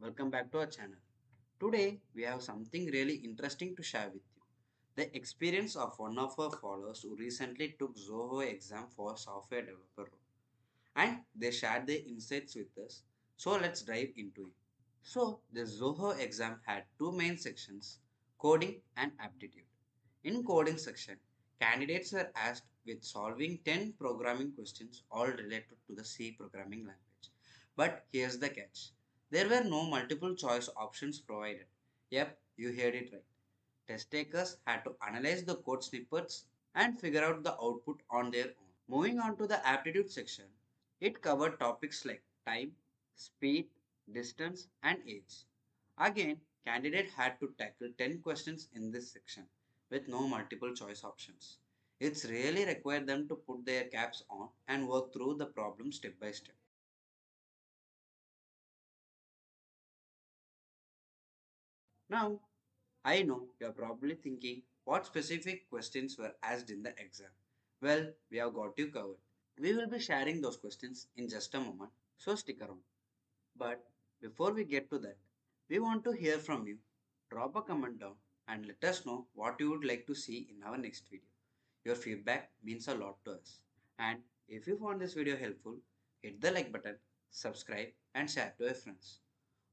welcome back to our channel. Today we have something really interesting to share with you. The experience of one of our followers who recently took Zoho exam for software developer role. And they shared their insights with us. So let's dive into it. So the Zoho exam had two main sections, coding and aptitude. In coding section, candidates were asked with solving 10 programming questions all related to the C programming language. But here's the catch. There were no multiple choice options provided. Yep, you heard it right. Test takers had to analyze the code snippets and figure out the output on their own. Moving on to the aptitude section, it covered topics like time, speed, distance, and age. Again, candidate had to tackle 10 questions in this section with no multiple choice options. It's really required them to put their caps on and work through the problem step by step. Now, I know you're probably thinking what specific questions were asked in the exam. Well, we have got you covered. We will be sharing those questions in just a moment, so stick around. But before we get to that, we want to hear from you. Drop a comment down and let us know what you would like to see in our next video. Your feedback means a lot to us. And if you found this video helpful, hit the like button, subscribe and share to your friends.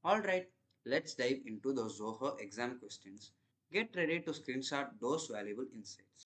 Alright, let's dive into those Zoho exam questions. Get ready to screenshot those valuable insights.